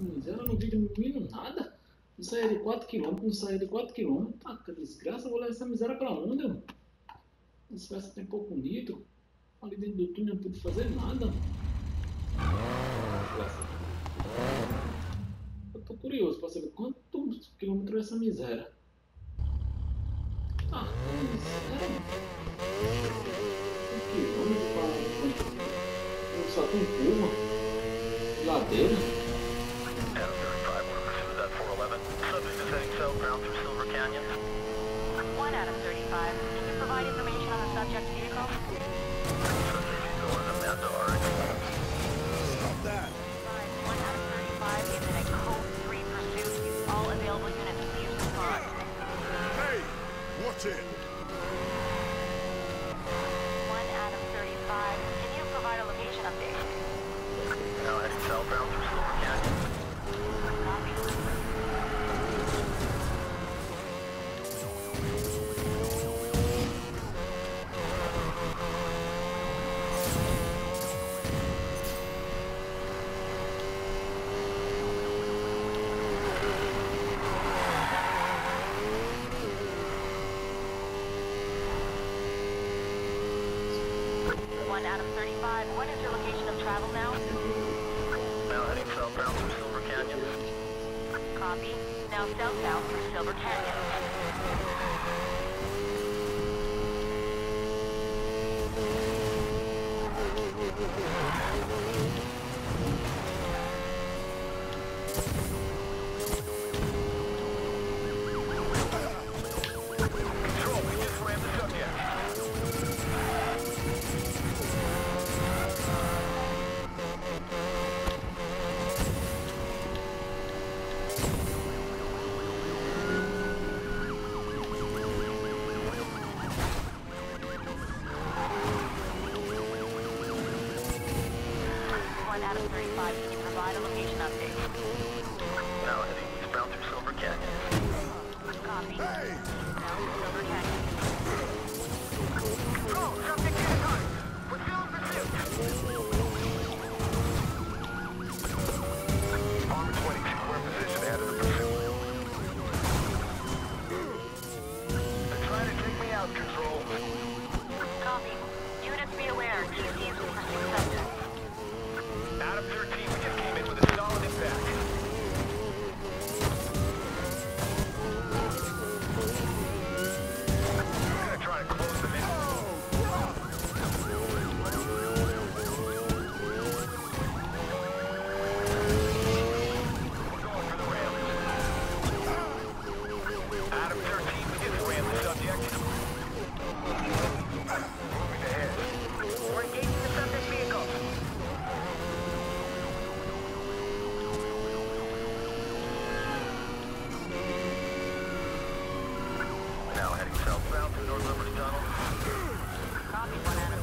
miséria, não vi diminuindo nada. Não saía de 4km, não saía de 4km. Ah, que desgraça, vou levar essa miséria pra onde, mano? Esse peça tem pouco nitro. Ali dentro do túnel não pude fazer nada. Eu tô curioso pra saber quantos quilômetros é essa miséria. Ah, miséria. Um quilômetro pra. Só tem curva. Ladeira. 5. Can you provide information on the subject vehicle? 135 is in a code 3 pursuit. All available units, please respond. Hey! It! One Adam 35. What is your location of travel now? Now heading southbound through Silver Canyon. Copy. Now southbound through Silver Canyon. One Adam 35. Can you provide a location update? Now heading eastbound through Silver Canyon. Copy. Hey! Now Silver Canyon. Control, subject in time. We're still in pursuit. North Liberty Tunnel. Copy. One Adam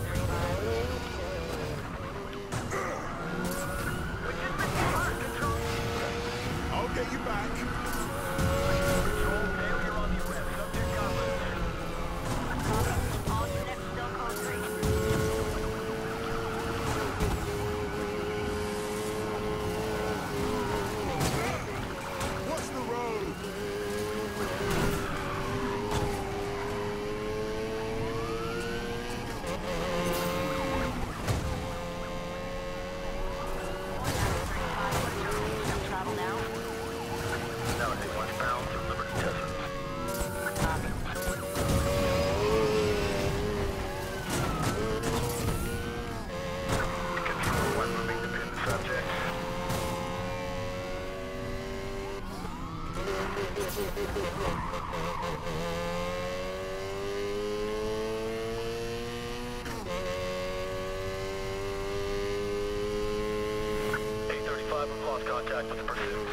contact with the pursuit.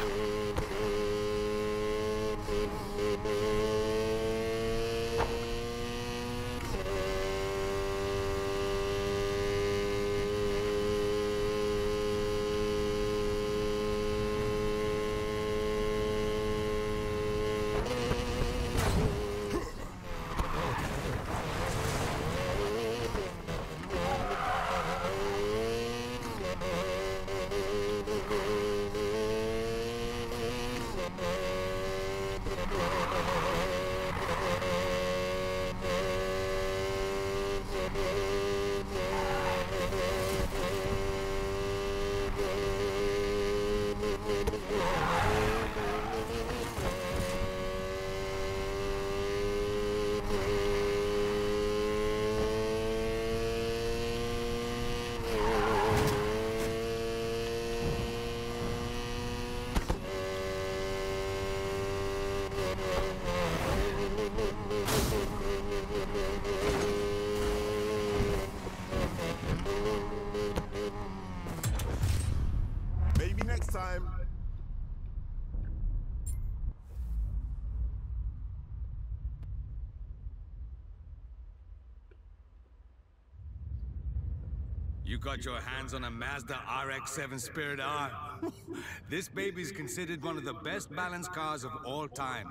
Maybe next time. You got your hands on a Mazda RX-7 Spirit R this baby's considered one of the best balanced cars of all time.